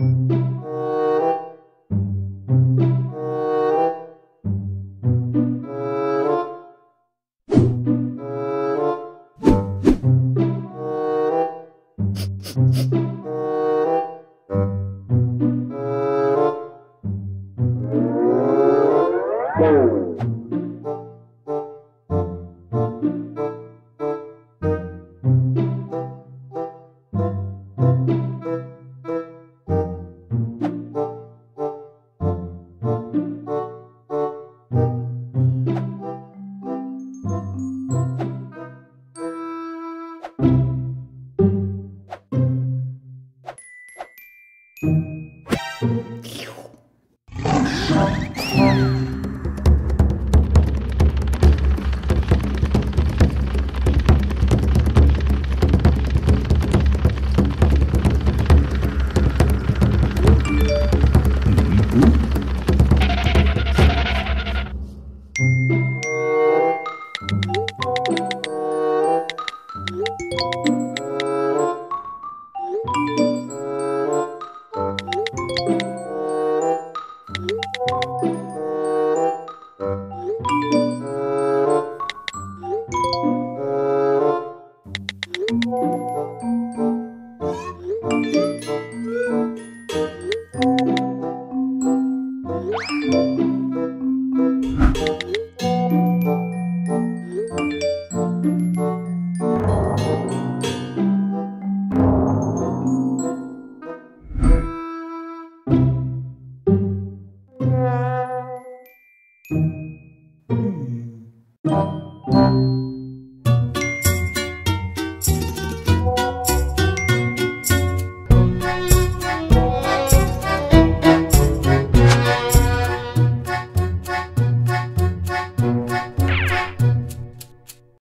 thank